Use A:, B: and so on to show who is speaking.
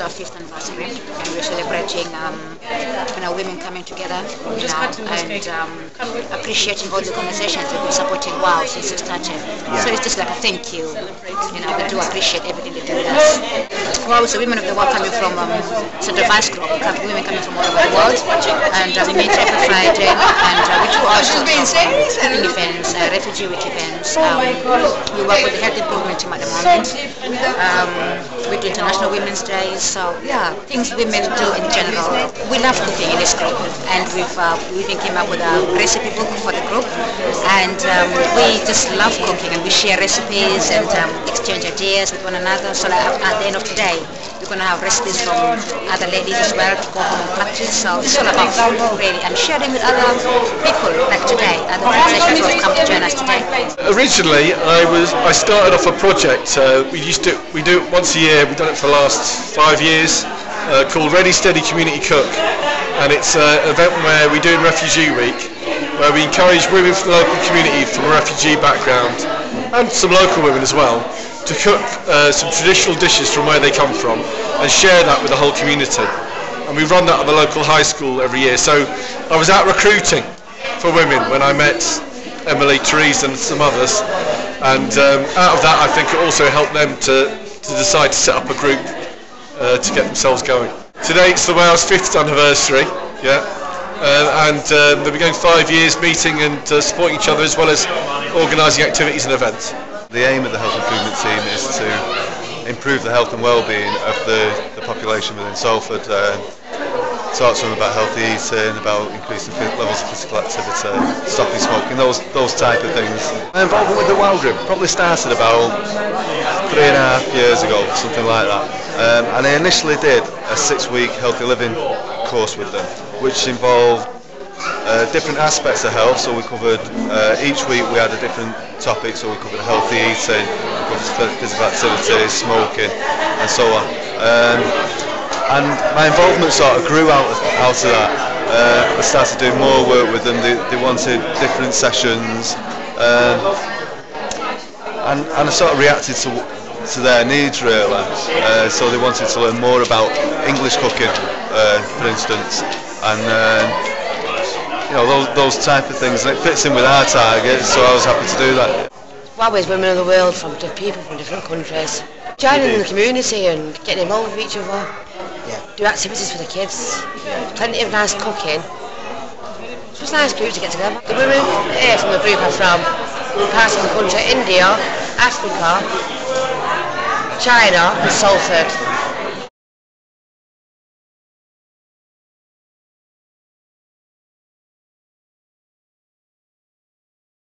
A: fifth anniversary, and we're celebrating um, you know women coming together, you know, and um, appreciating all the conversations that have been supporting WOW since it started. So it's just like a thank you. You know, we do appreciate everything they do with us. WOW is the women of the world coming from um, Central Vice Group, women coming from all over the world, and uh, we meet every Friday, and uh, we do all sorts of cooking events, uh, refugee week events. Um, we work with the health improvement team at the moment. Um, we do International Women's Day, so yeah, things women do in general. We love cooking in this group, and we've uh, we even came up with a recipe book for the group, and um, we just love cooking, and we share recipes and um, exchange ideas with one another. So at the end of the day, we're going to have recipes from other ladies as well to go home and practice. So it's all about really, and sharing with other people like today, other organizations who have come to join us today.
B: Originally, I was I started off a project. Uh, we used to we do it once a year. We've done it for the last five years. Uh, called Ready Steady Community Cook, and it's an event where we do in Refugee Week, where we encourage women from the local community from a refugee background, and some local women as well, to cook uh, some traditional dishes from where they come from, and share that with the whole community. And we run that at the local high school every year. So I was out recruiting for women when I met Emily, Therese and some others. And um, out of that I think it also helped them to, to decide to set up a group uh, to get themselves going. Today it's the WOW's 5th anniversary, yeah. Uh, and uh, they've been going five years meeting and uh, supporting each other as well as organising activities and events.
C: The aim of the health improvement team is to improve the health and well-being of the, the population within Salford. Uh, talk to them about healthy eating, about increasing levels of physical activity, stopping smoking, those those type of things. My involvement with the Wild Group probably started about three and a half years ago, something like that. Um, and I initially did a six-week healthy living course with them, which involved uh, different aspects of health. So we covered uh, each week we had a different topic. So we covered healthy eating, we covered physical activity, smoking, and so on. Um, and my involvement sort of grew out of, out of that. Uh, I started doing more work with them. They, they wanted different sessions, um, and, and I sort of reacted to to their needs really. Uh, so they wanted to learn more about English cooking, uh, for instance, and. Um, you know those, those type of things, and it fits in with our target, so I was happy to do that.
D: WOW is women of the world from different people from different countries. Joining the community and getting involved with each other.
E: Yeah.
D: Do activities for the kids. Plenty of nice cooking. So it's a nice group to get together. The women here from the group are from parts of the country, India, Africa, China and Salford.